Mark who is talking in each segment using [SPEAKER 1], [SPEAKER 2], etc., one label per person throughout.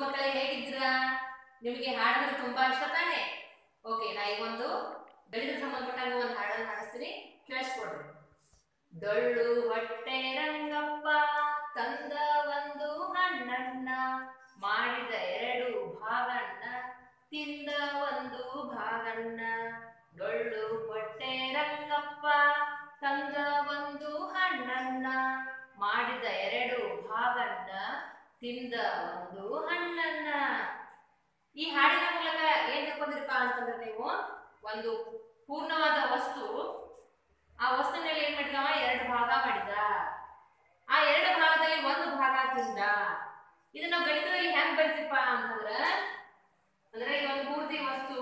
[SPEAKER 1] ಮಕ್ಕಳೇ, ಹೇಗಿದ್ದೀರಾ? ನಿಮಗೆ ಹಾಡಂದ್ರೆ ತುಂಬಾ ಇಷ್ಟ ತಾನೆ? ಓಕೆ ನಾ ಈಗ ಒಂದು ಗಣಿತ ಸಂಬಂಧಪಟ್ಟಂಗ ಒಂದು ಹಾಡನ್ನು ಹಾಡಿಸ್ತೀನಿ. ಕೇಳಿಸ್ಕೊಡ್ರಿ. ಡೊಳ್ಳು ಹೊಟ್ಟೆ ರಂಗಪ್ಪ, ತಂದ ಒಂದು ಹಣ್ಣನ್ನ ಮಾಡಿದ ಎರಡು ಭಾಗಣ್ಣ, ತಿಂದ ಒಂದು ಭಾಗಣ್ಣ. ಡೊಳ್ಳು ಹೊಟ್ಟೆ ರಂಗಪ್ಪ, ತಂದ ಒಂದು ಹಣ್ಣಣ್ಣ ಮಾಡಿದ ಎರಡು ಭಾಗಣ್ಣ. ತಿಂದ ಒಂದು ಹಣ್ಣನ್ನ. ಈ ಹಾಡಿನ ಮೂಲಕ ಏನ್ ತಿಳ್ಕೊಂಡಿರಪ್ಪ ಅಂತಂದ್ರೆ ನೀವು ಒಂದು ಪೂರ್ಣವಾದ ವಸ್ತು. ಆ ವಸ್ತುವಿನಲ್ಲಿ ಏನ್ ಮಾಡಿದವ ಎರಡು ಭಾಗ ಮಾಡಿದ ಆ ಎರಡು ಭಾಗದಲ್ಲಿ ಒಂದು ಭಾಗ ತಿಂದ. ಇದನ್ನ ಗಣಿತದಲ್ಲಿ ಹೆಂಗ್ ಬರ್ತಿಪ್ಪ ಅಂತಂದ್ರ, ಅಂದ್ರೆ ಈ ಒಂದು ಪೂರ್ತಿ ವಸ್ತು,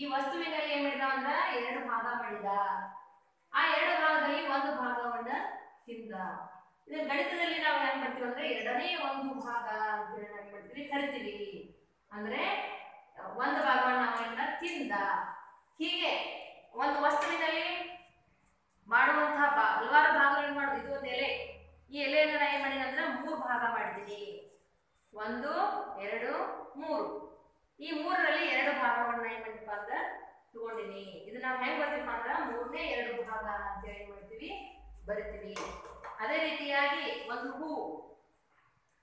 [SPEAKER 1] ಈ ವಸ್ತುವಿನಲ್ಲಿ ಏನ್ ಮಾಡಿದ ಅಂದ್ರ ಎರಡು ಭಾಗ ಮಾಡಿದ. ಆ ಎರಡು ಭಾಗದಲ್ಲಿ ಒಂದು ಭಾಗವನ್ನ ತಿಂದ. ಇದನ್ನ ಗಣಿತದಲ್ಲಿ ನಾವು ಮಾಡ್ತೀವಿ ಅಂದ್ರೆ ಎರಡನೇ ಒಂದು ಭಾಗ ಅಂತ ಹೇಳಿ ನಾವು ಮಾಡ್ತೀವಿ ಕರಿತೀವಿ. ಅಂದ್ರೆ ಒಂದು ಭಾಗವನ್ನು ಅವನ್ನ ತಿಂದ. ಹೀಗೆ ಒಂದು ವಸ್ತುವಿನಲ್ಲಿ ಮಾಡುವಂತಹ ಹಲವಾರು ಭಾಗಗಳನ್ನು ಮಾಡುದು. ಇದು ಒಂದು ಎಲೆ. ಈ ಎಲೆಯನ್ನು ನಾ ಏನ್ ಮಾಡಿದ ಅಂದ್ರೆ ಮೂರು ಭಾಗ ಮಾಡಿದ್ದೀನಿ. ಒಂದು, ಎರಡು, ಮೂರು. ಈ ಮೂರರಲ್ಲಿ ಎರಡು ಭಾಗವನ್ನು ಏನ್ ಮಾಡಿದ್ವಿ ಅಂದ್ರೆ ತಗೊಂಡಿನಿ. ಇದು ನಾವು ಹೆಂಗ್ ಬರ್ತೀವಿ ಅಂದ್ರೆ ಮೂರನೇ ಎರಡು ಭಾಗ ಅಂತ ಹೇಳಿ ಮಾಡ್ತೀವಿ. ಬರಿತೀವಿ ಅದೇ ರೀತಿಯಾಗಿ ಒಂದು ಹೂ.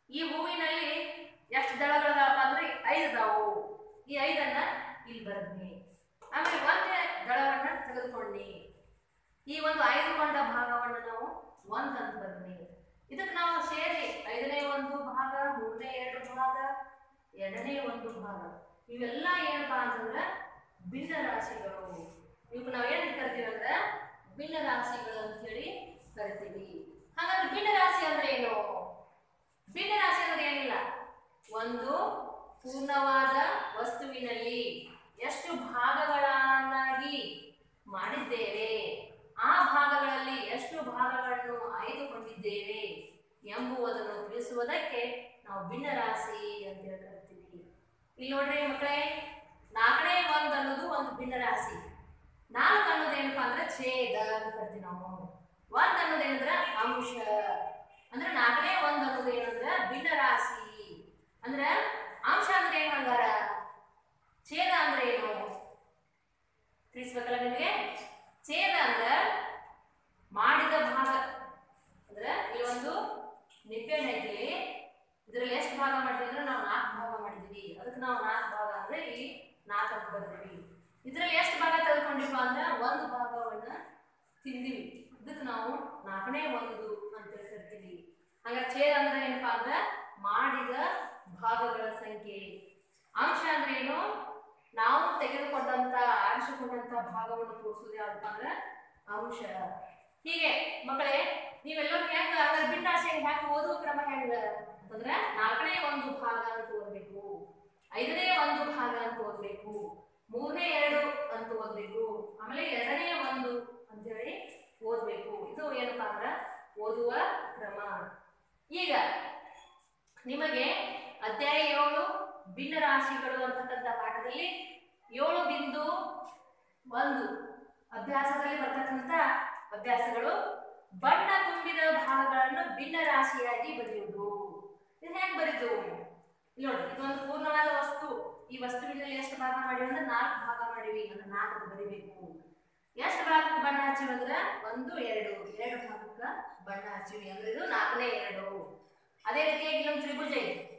[SPEAKER 1] ಈ ಹೂವಿನಲ್ಲಿ ಎಷ್ಟು ದಳಗಳದಾವಪ್ಪ ಅಂದ್ರೆ ಐದು ಅದಾವು ಈ ಐದನ್ನ ಇಲ್ಲಿ ಬರದ್ನಿ. ಆಮೇಲೆ ಒಂದೇ ದಳವನ್ನ ತೆಗೆದುಕೊಂಡಿ. ಈ ಒಂದು ಐದು ಕೊಂಡ ಭಾಗವನ್ನು ನಾವು ಒಂದಂತ ಬರದ್ನಿ. ಇದಕ್ಕೆ ನಾವು ಸೇರಿ ಐದನೇ ಒಂದು ಭಾಗ, ಮೂರನೇ ಎರಡು ಭಾಗ, ಎರಡನೇ ಒಂದು ಭಾಗ. ಇವೆಲ್ಲ ಏನಪ್ಪ ಅಂತಂದ್ರೆ ಭಿನ್ನ ರಾಶಿಗಳು ನಾವು ಏನ್ ಕರಿತೀವಿ ಅಂದ್ರೆ ಭಿನ್ನ ರಾಶಿಗಳು ಅಂತ ಹೇಳಿ ಕರಿತೀವಿ ಹಾಗಾದ್ರೆ ಭಿನ್ನ ರಾಶಿ ಅಂದ್ರೆ ಏನು? ಭಿನ್ನ ರಾಶಿ ಅಂದ್ರೆ ಏನಿಲ್ಲ? ಒಂದು ಪೂರ್ಣವಾದ ವಸ್ತುವಿನಲ್ಲಿ ಎಷ್ಟು ಭಾಗಗಳನ್ನಾಗಿ ಮಾಡಿದ್ದೇವೆ, ಆ ಭಾಗಗಳಲ್ಲಿ ಎಷ್ಟು ಭಾಗಗಳನ್ನು ಆಯ್ದುಕೊಂಡಿದ್ದೇವೆ ಎಂಬುವುದನ್ನು ತಿಳಿಸುವುದಕ್ಕೆ ನಾವು ಭಿನ್ನ ರಾಶಿ ಅಂತ ಕರಿತೀವಿ. ಇಲ್ಲಿ ನೋಡ್ರಿ ಮಕ್ಕಳೇ, ನಾಲ್ಕನೇ ಒಂದು ಅನ್ನೋದು ಒಂದು ಭಿನ್ನ ರಾಶಿ ನಾಲ್ಕು ಅನ್ನೋದು ಏನಪ್ಪಾ ಅಂದ್ರೆ ಛೇದ ಅಂತ ಕರಿತೀವಿ ನಾವು. ಅಂದ್ರೆ ನಾಲ್ಕನೇ ಒಂದು ಅನ್ನೋದು ಏನಂದ್ರೆ ಭಿನ್ನ ರಾಶಿ ಅಂದ್ರೆ ಅಂಶ ಅಂದ್ರೆ ಏನು ಹಂಗಾರ ಛೇದ ಅಂದ್ರೆ ಏನು? ತಿಳಿಸ್ಬೇಕಲ್ಲ ನಿಮಗೆ? ಛೇದ ಅಂದ್ರ ಮಾಡಿದ ಭಾಗ. ಅಂದ್ರೆ ಇಲ್ಲಿ ಒಂದು ನಿಂಬೆಹಣ್ಣು ಐತಿ ಇದ್ರಲ್ಲಿ ಎಷ್ಟು ಭಾಗ ಮಾಡ್ತೀವಿ ಅಂದ್ರೆ ನಾವು ನಾಲ್ಕು ಭಾಗ ಮಾಡಿದೀವಿ. ಅದಕ್ಕೆ ನಾವು ನಾಲ್ಕು ಭಾಗ ಅಂದ್ರೆ ಇಲ್ಲಿ ನಾಲ್ಕು ಅಂತ ಬರ್ತೀವಿ ಇದ್ರಲ್ಲಿ ಎಷ್ಟು ಭಾಗ ತೆಗೆದುಕೊಂಡಿಪ್ಪ ಅಂದ್ರೆ ಒಂದು ಭಾಗವನ್ನ ತಿಂದಿವಿ ಇದಕ್ಕೆ ನಾವು ನಾಲ್ಕನೇ ಒಂದು ಅಂತ ಕರಿತೀವಿ. ಹಂಗ ಛೇದ ಅಂದ್ರೆ ಏನಪ್ಪಾ ಅಂದ್ರೆ ಮಾಡಿದ ಭಾಗಗಳ ಸಂಖ್ಯೆ. ಅಂಶ ಅಂದ್ರೆ ಏನು? ನಾವು ತೆಗೆದುಕೊಂಡಂತ, ಆರಿಸಿಕೊಂಡಂತ ಭಾಗವನ್ನು ತೋರಿಸೋದು ಯಾವ್ದಪ್ಪ ಅಂದ್ರೆ ಅಂಶ. ಹೀಗೆ, ಮಕ್ಕಳೇ, ನೀವೆಲ್ಲರೂ ಹೆಂಗ ಭಿನ್ನಾಶೆ ಹೆಂಗ ಓದುವ ಕ್ರಮ ಹೆಂಗ ಅಂತಂದ್ರೆ ನಾಲ್ಕನೇ ಒಂದು ಭಾಗ ಅಂತ ಓದ್ಬೇಕು, ಐದನೇ ಒಂದು ಭಾಗ ಅಂತ ಓದ್ಬೇಕು, ಮೂರನೇ ಎರಡು ಅಂತ ಓದ್ಬೇಕು, ಆಮೇಲೆ ಎರಡನೇ ಒಂದು ಅಂತ ಹೇಳಿ ಓದ್ಬೇಕು ಇದು ಏನಪ್ಪಾ ಅಂದ್ರೆ ಓದುವ ಕ್ರಮ. ಈಗ ನಿಮಗೆ ಅಧ್ಯಾಯ ಏಳು ಭಿನ್ನ ರಾಶಿಗಳು ಅಂತಕ್ಕಂಥ ಪಾಠದಲ್ಲಿ ಏಳು ಬಿಂದು ಒಂದು ಅಭ್ಯಾಸದಲ್ಲಿ ಬರ್ತಕ್ಕಂಥ ಅಭ್ಯಾಸಗಳು ಬಣ್ಣ ತುಂಬಿದ ಭಾಗಗಳನ್ನು ಭಿನ್ನ ರಾಶಿಯಾಗಿ ಬರೆಯುವುದು. ಇದು ಹೆಂಗ್ ಬರೀತು ನೋಡಿ, ಇದೊಂದು ಪೂರ್ಣವಾದ ವಸ್ತು. ಈ ವಸ್ತುವಿನಲ್ಲಿ ಎಷ್ಟು ಭಾಗ ಮಾಡಿವಿ ಅಂದ್ರೆ ನಾಲ್ಕು ಭಾಗ ಮಾಡಿವಿ. ಅಂದ್ರೆ ನಾಲ್ಕು ಬರಿಬೇಕು. ಎಷ್ಟು ಭಾಗಕ್ಕೆ ಬಣ್ಣ ಹಚ್ಚಿವಿ ಅಂದ್ರೆ? ಒಂದು, ಎರಡು. ಎರಡು ಭಾಗಕ್ಕೆ ಬಣ್ಣ ಹಚ್ಚಿವಿ ಅಂದ್ರೆ ಇದು ನಾಲ್ಕನೇ ಎರಡು. ಅದೇ ರೀತಿಯಾಗಿ ನಮ್ಮ ತ್ರಿಭುಜ ಇದೆ.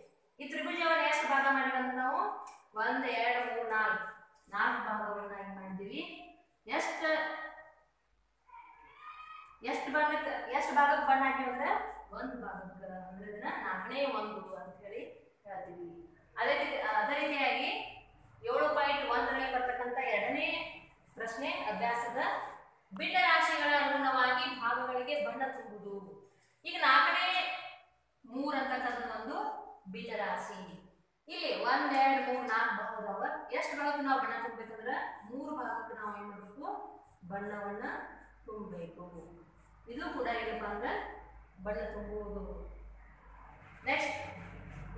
[SPEAKER 1] ಈ ತ್ರಿಭುಜವನ್ನು ಎಷ್ಟು ಭಾಗ ಮಾಡಿವಿ ಅಂದ್ರೆ ನಾವು? ಒಂದ್, ಎರಡು, ಮೂರು, ನಾಲ್ಕು. ನಾಲ್ಕು ಭಾಗಗಳನ್ನ ಏನ್ ಮಾಡಿದೀವಿ? ಎಷ್ಟು ಎಷ್ಟು ಭಾಗಕ್ಕೆ ಎಷ್ಟು ಭಾಗಕ್ಕೆ ಬಣ್ಣ ಹಾಕಿವಿ ಅಂದ್ರೆ? ಒಂದು ಭಾಗಕ್ಕೆ. ಅಂದ್ರೆ ಇದನ್ನ ನಾಲ್ಕನೇ ಒಂದು ಅಂತ ಹೇಳಿ ಹೇಳ್ತೀವಿ. ಅದೇ ರೀತಿ, ಅದೇ ರೀತಿಯಾಗಿ ಏಳು ಪಾಯಿಂಟ್ ಒಂದರಲ್ಲಿ ಬರ್ತಕ್ಕಂಥ ಎರಡನೇ ಪ್ರಶ್ನೆ ಅಭ್ಯಾಸದ ಭಿನ್ನ ರಾಶಿಗಳ ಅನುಗುಣವಾಗಿ ಭಾಗಗಳಿಗೆ ಬಣ್ಣ ತುಂಬುವುದು. ಈಗ ನಾಲ್ಕನೇ ಮೂರ್ ಅಂತಕ್ಕಂಥ ಒಂದು ಭಿನ್ನ ರಾಶಿ ಇಲ್ಲಿ ಒಂದ್, ಎರಡ್, ಮೂರ್, ನಾಲ್ಕು ಭಾಗದವ ಎಷ್ಟು ಭಾಗಕ್ಕೆ ನಾವು ಬಣ್ಣ ತುಂಬಬೇಕಂದ್ರೆ ಮೂರು ಭಾಗಕ್ಕೆ ನಾವು ಏನ್ ಮಾಡಬೇಕು? ಬಣ್ಣವನ್ನ ತುಂಬಬೇಕು. ಇದು ಕೂಡ ಏನಪ್ಪಾ ಅಂದ್ರೆ ಬಣ್ಣ ತುಂಬುವುದು ನೆಕ್ಸ್ಟ್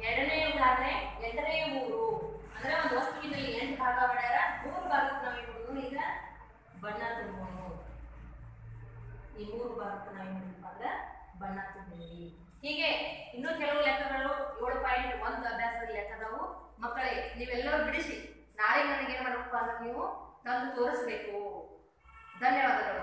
[SPEAKER 1] ಎರಡನೇ ಉದಾಹರಣೆ, ಎಂಟನೇ ಮೂರು ಅಂದ್ರೆ ಒಂದು ವಸ್ತುವಿನಲ್ಲಿ ಎಂಟು ಭಾಗ ಮಾಡ್ಯಾರ ಮೂರು ಭಾಗಕ್ಕೆ ನಾವು ಏನ್ ಮಾಡೋದು ಈಗ ಬಣ್ಣ ತುಂಬೋಣ ಈ ಮೂರು ಭಾಗಕ್ಕೆ ನಾವು ಅಂದ್ರೆ ಬಣ್ಣ ತುಂಬಿದ್ವಿ ಹೀಗೆ ಇನ್ನೂ ಕೆಲವು ಲೆಕ್ಕಗಳು ಏಳು ಪಾಯಿಂಟ್ ಒಂದು ಅಭ್ಯಾಸದ ಲೆಕ್ಕದವು ಮಕ್ಕಳೇ, ನೀವೆಲ್ಲರೂ ಬಿಡಿಸಿ. ನಾಳೆ ನನಗೆ ಏನು ಮಾಡಬೇಕು ಅಂತ ನೀವು ತಂದು ತೋರಿಸ್ಬೇಕು. ಧನ್ಯವಾದಗಳು.